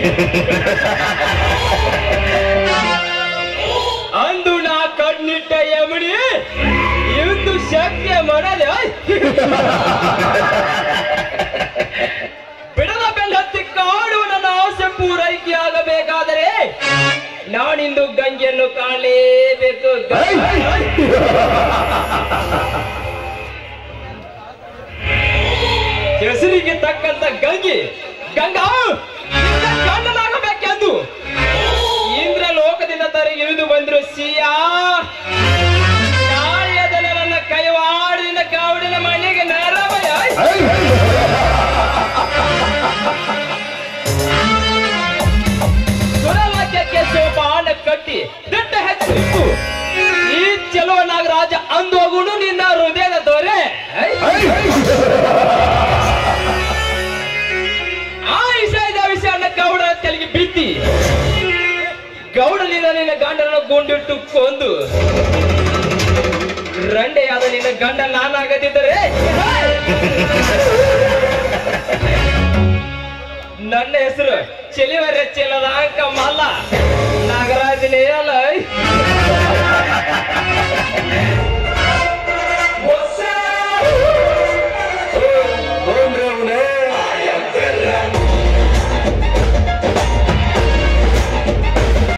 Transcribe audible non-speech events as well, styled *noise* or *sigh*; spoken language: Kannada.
*laughs* ಅಂದು ನಾ ಕಣ್ಣಿಟ್ಟ ಯಮಣಿ ಇಂದು ಶಕ್ತಿಯ ಮಾಡದೆ *laughs* ಬಿಡದ ಬೆನ್ನತ್ತಿ ಕಾಡು ನನ್ನ ಆಸೆ ಪೂರೈಕೆ ಆಗಬೇಕಾದರೆ ನಾನಿಂದು ಗಂಗೆಯನ್ನು ಕಾಣಲೇಬೇಕು. ಹೆಸರಿಗೆ ತಕ್ಕಂತ ಗಂಗೆ ಗಂಗಾ. ಇಳಿದು ಬಂದ್ರು, ಸಿಯಾ ಕೈವಾಡಿನ ಕಾವಡಿನ ಮನೆಗೆ ನರಮಯ ಸುರಲಕ್ಕೆ ಸೋಪಾನ ಕಟ್ಟಿ ದಿಟ್ಟ ಹೆಚ್ಚಿತ್ತು ಈ ಚಲೋ ನಾಗರಾಜ ಅಂದೋಗುನು ನಿನ್ನ ಹೃದಯದ ದೊರೆ! ಆ ವಿಷಯದ ವಿಷಯನ ಕೌಡ ತೆಲಿಗೆ ಬಿತ್ತಿ ಗೌಡನಿಂದ ನಿನ್ನ ಗಂಡನ ಗುಂಡಿಟ್ಟು ಕೊಂದು ರಂಡೆಯಾದ ನಿನ್ನ ಗಂಡ ನಾನಾಗದಿದ್ದರೆ ನನ್ನ ಹೆಸರು ಚೆಲಿವರೆ ಚೆಲ್ಲದ ಅಂಕ ಮಲ್ಲ ನಾಗರಾಜನೇ ಅಲ್ಲ